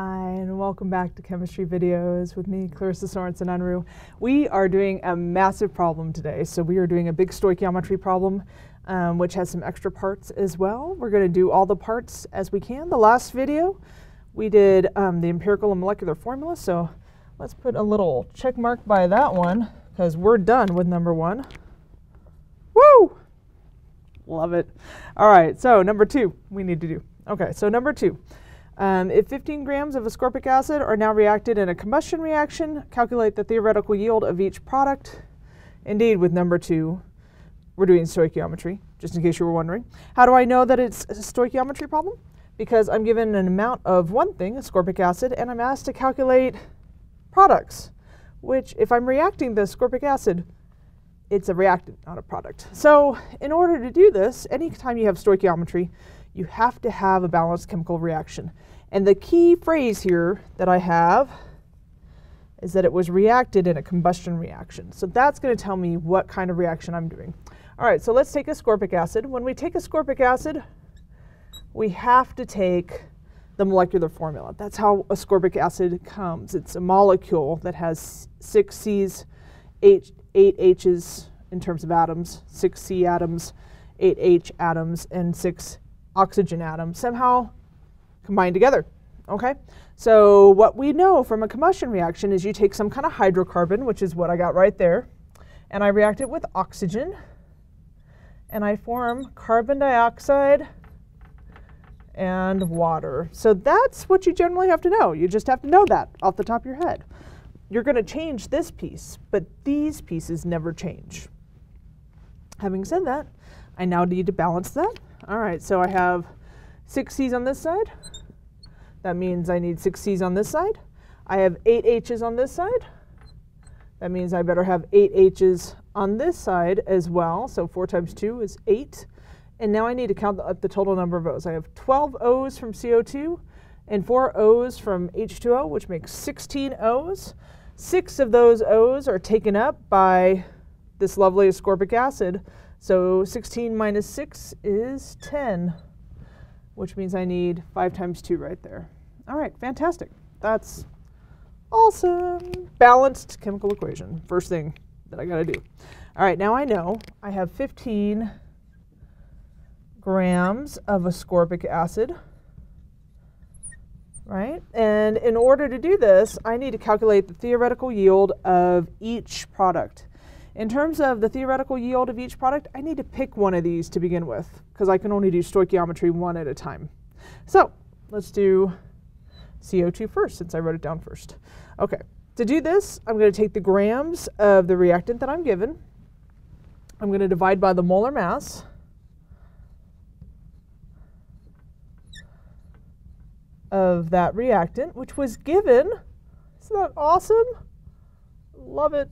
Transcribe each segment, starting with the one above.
Hi, and welcome back to Chemistry Videos with me, Clarissa Sorensen Unruh. We are doing a massive problem today. So we are doing a big stoichiometry problem, um, which has some extra parts as well. We're going to do all the parts as we can. The last video, we did um, the empirical and molecular formula. So let's put a little check mark by that one, because we're done with number one. Woo! Love it. All right, so number two, we need to do. Okay, so number two. Um, if 15 grams of ascorbic acid are now reacted in a combustion reaction, calculate the theoretical yield of each product. Indeed, with number two, we're doing stoichiometry, just in case you were wondering. How do I know that it's a stoichiometry problem? Because I'm given an amount of one thing, ascorbic acid, and I'm asked to calculate products, which if I'm reacting the ascorbic acid, it's a reactant, not a product. So in order to do this, anytime you have stoichiometry, you have to have a balanced chemical reaction. And the key phrase here that I have is that it was reacted in a combustion reaction. So that's going to tell me what kind of reaction I'm doing. All right, so let's take ascorbic acid. When we take ascorbic acid, we have to take the molecular formula. That's how ascorbic acid comes. It's a molecule that has six C's, eight, eight H's in terms of atoms, six C atoms, eight H atoms, and six oxygen atoms somehow combine together. Okay, so what we know from a combustion reaction is you take some kind of hydrocarbon, which is what I got right there, and I react it with oxygen, and I form carbon dioxide and water. So that's what you generally have to know. You just have to know that off the top of your head. You're going to change this piece, but these pieces never change. Having said that, I now need to balance that. All right, so I have six C's on this side. That means I need six C's on this side. I have eight H's on this side. That means I better have eight H's on this side as well. So four times two is eight. And now I need to count up the total number of O's. I have 12 O's from CO2 and four O's from H2O, which makes 16 O's. Six of those O's are taken up by this lovely ascorbic acid. So 16 minus 6 is 10, which means I need 5 times 2 right there. All right, fantastic. That's awesome. Balanced chemical equation, first thing that I got to do. All right, now I know I have 15 grams of ascorbic acid, right? And in order to do this, I need to calculate the theoretical yield of each product. In terms of the theoretical yield of each product, I need to pick one of these to begin with because I can only do stoichiometry one at a time. So let's do CO2 first since I wrote it down first. Okay, to do this, I'm going to take the grams of the reactant that I'm given. I'm going to divide by the molar mass. of that reactant, which was given. Isn't that awesome? Love it.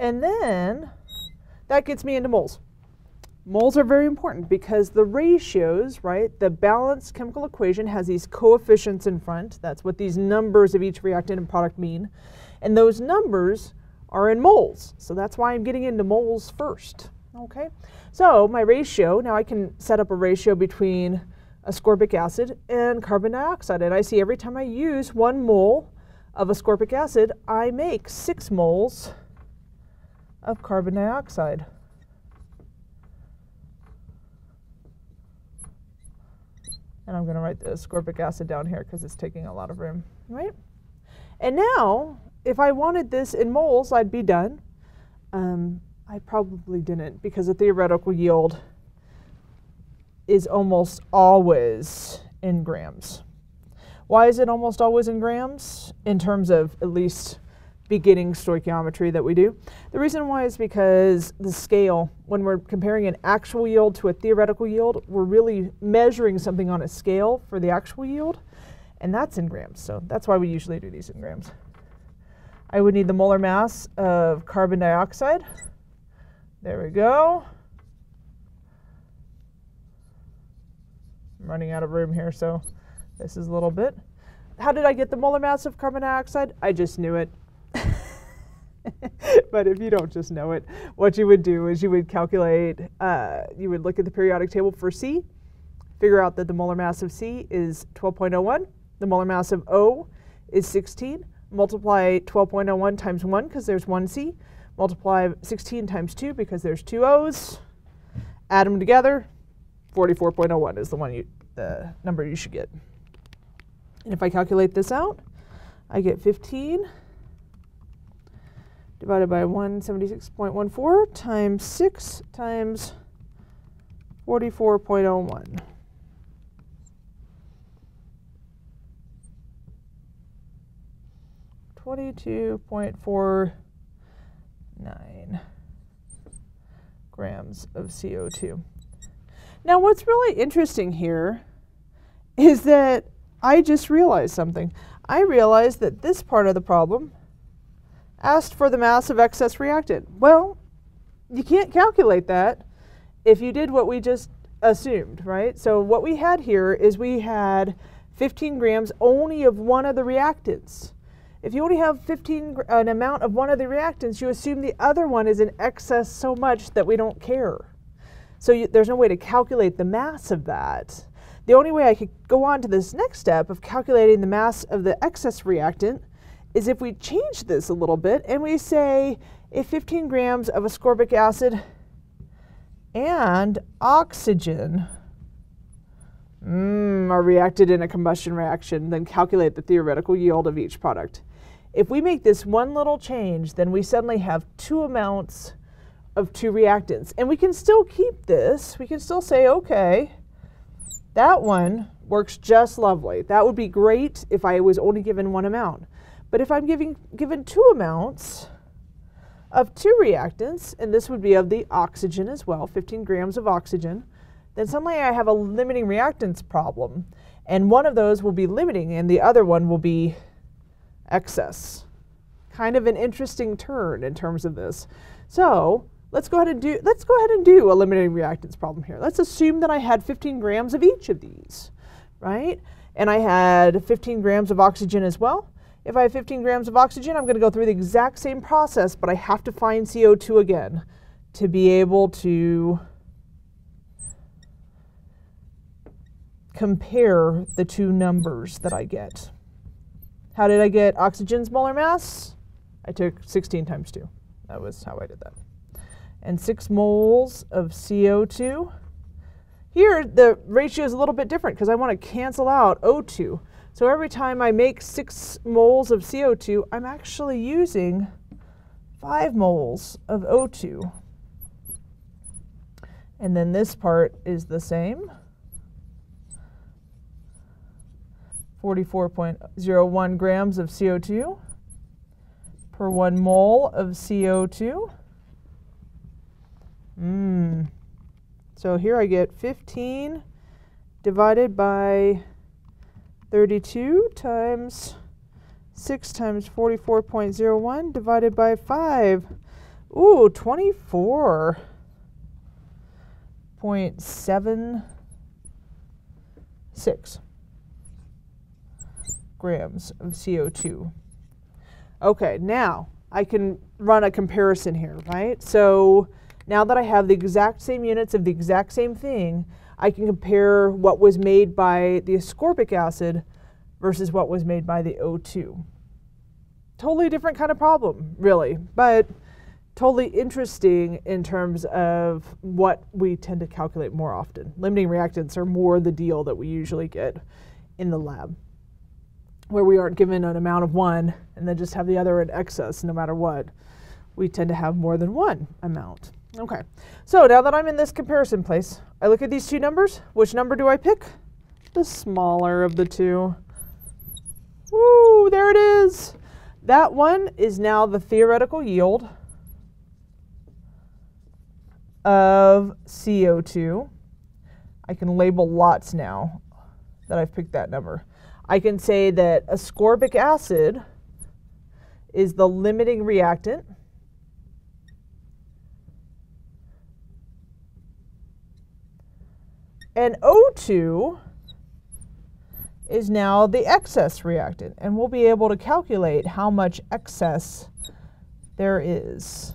And then that gets me into moles. Moles are very important because the ratios, right, the balanced chemical equation has these coefficients in front. That's what these numbers of each reactant and product mean. And those numbers are in moles. So that's why I'm getting into moles first. Okay, so my ratio, now I can set up a ratio between ascorbic acid and carbon dioxide. And I see every time I use one mole of ascorbic acid, I make six moles of carbon dioxide. And I'm going to write the ascorbic acid down here because it's taking a lot of room, right? And now, if I wanted this in moles, I'd be done. Um, I probably didn't because the theoretical yield is almost always in grams. Why is it almost always in grams? In terms of at least beginning stoichiometry that we do. The reason why is because the scale, when we're comparing an actual yield to a theoretical yield, we're really measuring something on a scale for the actual yield, and that's in grams. So that's why we usually do these in grams. I would need the molar mass of carbon dioxide. There we go. I'm running out of room here, so this is a little bit. How did I get the molar mass of carbon dioxide? I just knew it. but if you don't just know it, what you would do is you would calculate, uh, you would look at the periodic table for C, figure out that the molar mass of C is 12.01, the molar mass of O is 16, multiply 12.01 times 1 because there's one C, multiply 16 times 2 because there's two O's, add them together, 44.01 is the one you, the number you should get. And if I calculate this out, I get 15 divided by 176.14 times 6 times 44.01. Twenty-two point four nine grams of CO2. Now, what's really interesting here is that I just realized something. I realized that this part of the problem asked for the mass of excess reactant. Well, you can't calculate that if you did what we just assumed, right? So what we had here is we had 15 grams only of one of the reactants. If you only have 15 an amount of one of the reactants, you assume the other one is in excess so much that we don't care. So you, there's no way to calculate the mass of that. The only way I could go on to this next step of calculating the mass of the excess reactant is if we change this a little bit and we say if 15 grams of ascorbic acid and oxygen mm, are reacted in a combustion reaction, then calculate the theoretical yield of each product. If we make this one little change, then we suddenly have two amounts of two reactants. And we can still keep this. We can still say, okay, that one works just lovely. That would be great if I was only given one amount. But if I'm giving, given two amounts of two reactants, and this would be of the oxygen as well, 15 grams of oxygen, then suddenly I have a limiting reactants problem. And one of those will be limiting and the other one will be excess. Kind of an interesting turn in terms of this. So let's go ahead and do let's go ahead and do a limiting reactants problem here. Let's assume that I had 15 grams of each of these, right? And I had 15 grams of oxygen as well. If I have 15 grams of oxygen, I'm going to go through the exact same process, but I have to find CO2 again to be able to compare the two numbers that I get. How did I get oxygen's molar mass? I took 16 times 2. That was how I did that. And 6 moles of CO2. Here, the ratio is a little bit different because I want to cancel out O2. So every time I make six moles of CO2, I'm actually using five moles of O2. And then this part is the same. 44.01 grams of CO2 per one mole of CO2. Mm. So here I get 15 divided by 32 times 6 times 44.01 divided by 5. Ooh, 24.76 grams of CO2. Okay, now I can run a comparison here, right? So now that I have the exact same units of the exact same thing, I can compare what was made by the ascorbic acid versus what was made by the O2. Totally different kind of problem, really, but totally interesting in terms of what we tend to calculate more often. Limiting reactants are more the deal that we usually get in the lab, where we aren't given an amount of one and then just have the other in excess no matter what. We tend to have more than one amount. Okay, so now that I'm in this comparison place, I look at these two numbers. Which number do I pick? The smaller of the two. Woo, there it is. That one is now the theoretical yield of CO2. I can label lots now that I've picked that number. I can say that ascorbic acid is the limiting reactant And O2 is now the excess reactant, and we'll be able to calculate how much excess there is.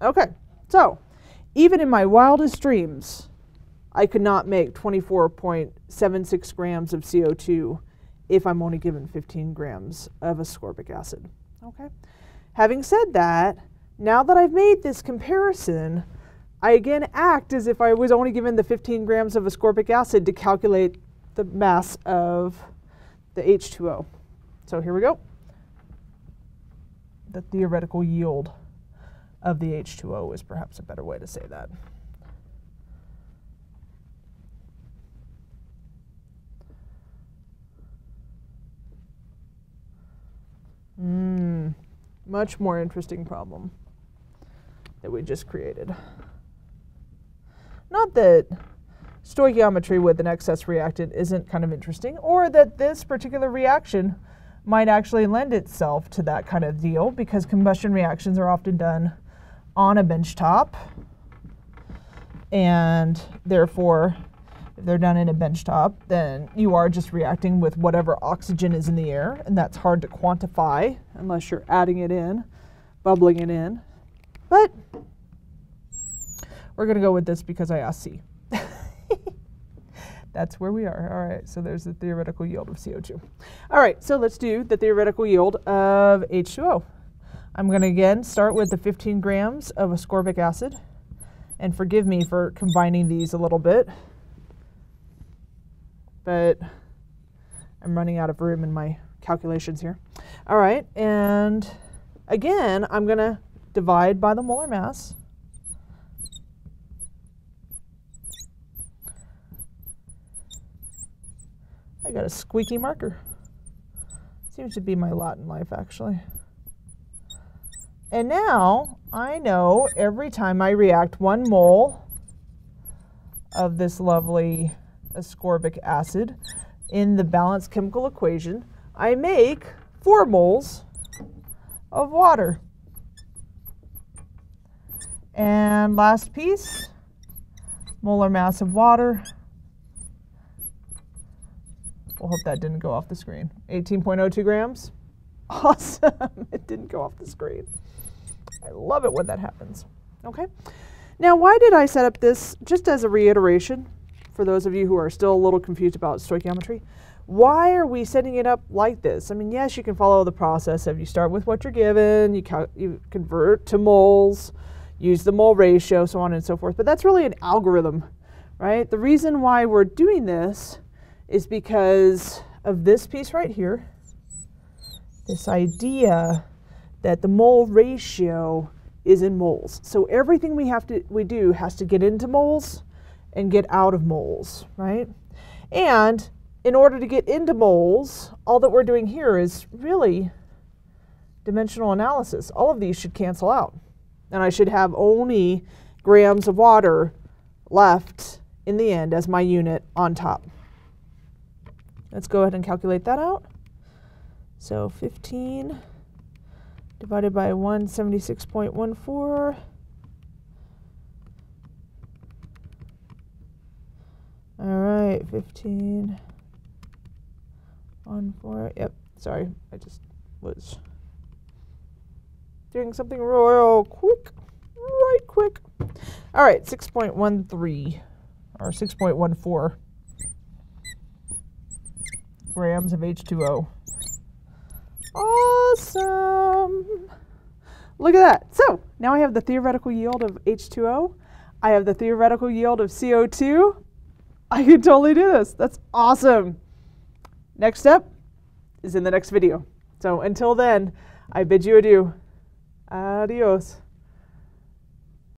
Okay, so even in my wildest dreams, I could not make 24.76 grams of CO2 if I'm only given 15 grams of ascorbic acid. Okay. Having said that, now that I've made this comparison, I again act as if I was only given the 15 grams of ascorbic acid to calculate the mass of the H2O. So here we go. The theoretical yield of the H2O is perhaps a better way to say that. Mm, much more interesting problem that we just created. Not that stoichiometry with an excess reactant isn't kind of interesting, or that this particular reaction might actually lend itself to that kind of deal because combustion reactions are often done on a bench top. And therefore, if they're done in a bench top, then you are just reacting with whatever oxygen is in the air, and that's hard to quantify unless you're adding it in, bubbling it in. But we're going to go with this because I asked C. That's where we are. All right, so there's the theoretical yield of CO2. All right, so let's do the theoretical yield of H2O. I'm going to again start with the 15 grams of ascorbic acid. And forgive me for combining these a little bit, but I'm running out of room in my calculations here. All right, and again, I'm going to divide by the molar mass. I got a squeaky marker. Seems to be my lot in life, actually. And now I know every time I react one mole of this lovely ascorbic acid in the balanced chemical equation, I make four moles of water. And last piece, molar mass of water We'll hope that didn't go off the screen. 18.02 grams. Awesome. it didn't go off the screen. I love it when that happens. Okay. Now, why did I set up this, just as a reiteration, for those of you who are still a little confused about stoichiometry, why are we setting it up like this? I mean, yes, you can follow the process of you start with what you're given, you, you convert to moles, use the mole ratio, so on and so forth, but that's really an algorithm, right? The reason why we're doing this is because of this piece right here, this idea that the mole ratio is in moles. So everything we have to we do has to get into moles and get out of moles, right? And in order to get into moles, all that we're doing here is really dimensional analysis. All of these should cancel out. And I should have only grams of water left in the end as my unit on top. Let's go ahead and calculate that out. So 15 divided by 176.14. All right, 15 on 4. Yep, sorry, I just was doing something real quick, right quick. All right, 6.13 or 6.14 grams of H2O. Awesome. Look at that. So now I have the theoretical yield of H2O. I have the theoretical yield of CO2. I can totally do this. That's awesome. Next step is in the next video. So until then, I bid you adieu. Adios.